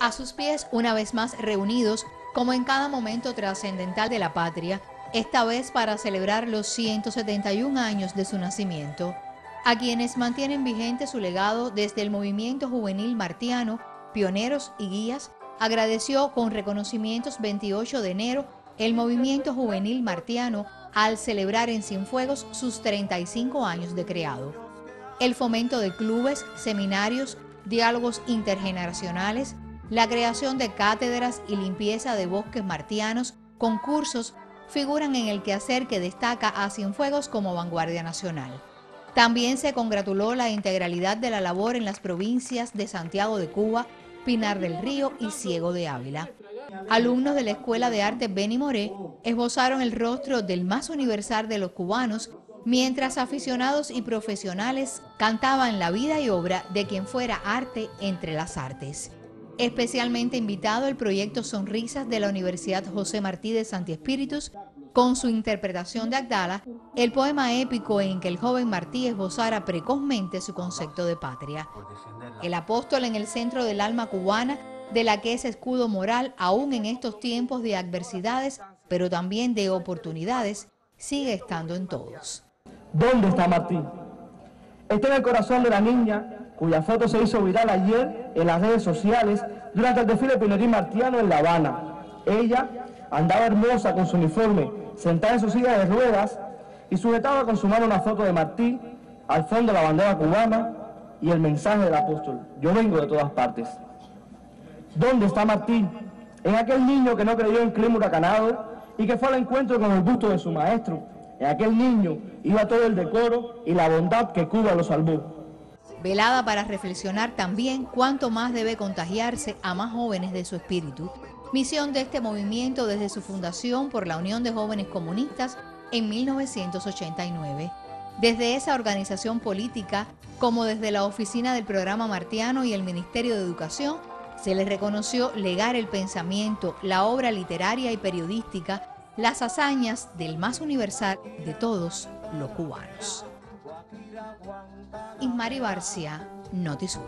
A sus pies, una vez más reunidos, como en cada momento trascendental de la patria, esta vez para celebrar los 171 años de su nacimiento, a quienes mantienen vigente su legado desde el movimiento juvenil martiano, pioneros y guías, agradeció con reconocimientos 28 de enero el movimiento juvenil martiano al celebrar en Cienfuegos sus 35 años de creado. El fomento de clubes, seminarios, diálogos intergeneracionales, la creación de cátedras y limpieza de bosques martianos, concursos, figuran en el quehacer que destaca a Cienfuegos como vanguardia nacional. También se congratuló la integralidad de la labor en las provincias de Santiago de Cuba, Pinar del Río y Ciego de Ávila. Alumnos de la Escuela de Arte Beni Moré esbozaron el rostro del más universal de los cubanos, mientras aficionados y profesionales cantaban la vida y obra de quien fuera arte entre las artes. Especialmente invitado el proyecto Sonrisas de la Universidad José Martí de Santi Espíritus, con su interpretación de Agdala, el poema épico en que el joven Martí esbozara precozmente su concepto de patria. El apóstol en el centro del alma cubana, de la que es escudo moral aún en estos tiempos de adversidades, pero también de oportunidades, sigue estando en todos. ¿Dónde está Martí? Está en el corazón de la niña cuya foto se hizo viral ayer en las redes sociales durante el desfile pionerín martiano en La Habana. Ella andaba hermosa con su uniforme, sentada en su silla de ruedas y sujetaba con su mano una foto de Martí, al fondo la bandera cubana y el mensaje del apóstol. Yo vengo de todas partes. ¿Dónde está Martí? En aquel niño que no creyó en clima huracanado y que fue al encuentro con el busto de su maestro. En aquel niño iba todo el decoro y la bondad que Cuba lo salvó velada para reflexionar también cuánto más debe contagiarse a más jóvenes de su espíritu, misión de este movimiento desde su fundación por la Unión de Jóvenes Comunistas en 1989. Desde esa organización política, como desde la oficina del programa Martiano y el Ministerio de Educación, se les reconoció legar el pensamiento, la obra literaria y periodística, las hazañas del más universal de todos los cubanos. Ismari Barcia, Notisur.